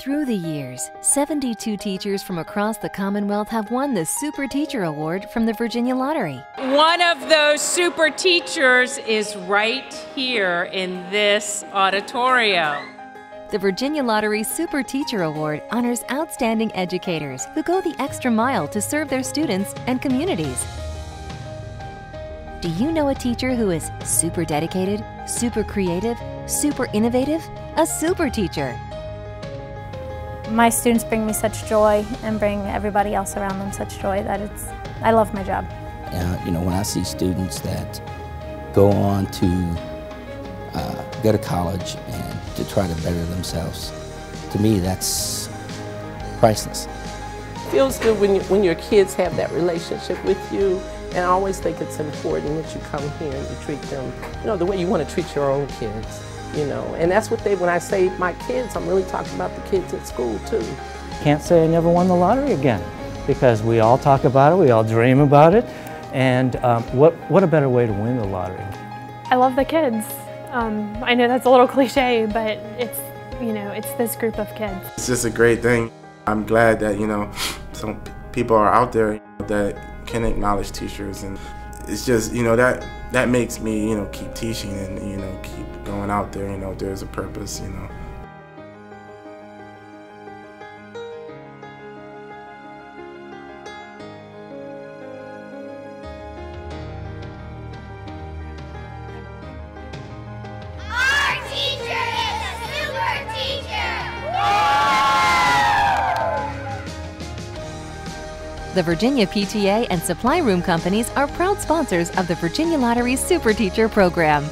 Through the years, 72 teachers from across the Commonwealth have won the Super Teacher Award from the Virginia Lottery. One of those super teachers is right here in this auditorium. The Virginia Lottery Super Teacher Award honors outstanding educators who go the extra mile to serve their students and communities. Do you know a teacher who is super dedicated, super creative, super innovative? A super teacher. My students bring me such joy and bring everybody else around them such joy that it's, I love my job. Uh, you know, when I see students that go on to uh, go to college and to try to better themselves, to me that's priceless. It feels good when, you, when your kids have that relationship with you and I always think it's important that you come here and you treat them, you know, the way you want to treat your own kids, you know. And that's what they, when I say my kids, I'm really talking about the kids at school too. Can't say I never won the lottery again because we all talk about it, we all dream about it. And um, what, what a better way to win the lottery? I love the kids. Um, I know that's a little cliche, but it's, you know, it's this group of kids. It's just a great thing. I'm glad that, you know, some people are out there that can acknowledge teachers and it's just you know that that makes me you know keep teaching and you know keep going out there you know there's a purpose you know The Virginia PTA and supply room companies are proud sponsors of the Virginia Lottery Super Teacher program.